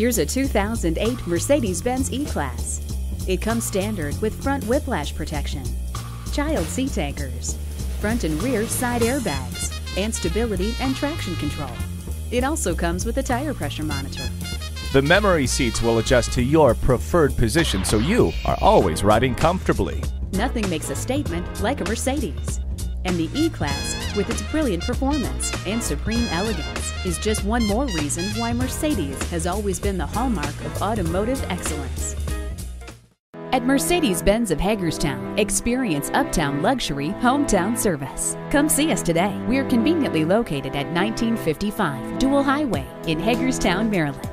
Here's a 2008 Mercedes-Benz E-Class. It comes standard with front whiplash protection, child seat anchors, front and rear side airbags, and stability and traction control. It also comes with a tire pressure monitor. The memory seats will adjust to your preferred position so you are always riding comfortably. Nothing makes a statement like a Mercedes. And the E-Class, with its brilliant performance and supreme elegance, is just one more reason why Mercedes has always been the hallmark of automotive excellence. At Mercedes-Benz of Hagerstown, experience uptown luxury, hometown service. Come see us today. We're conveniently located at 1955 Dual Highway in Hagerstown, Maryland.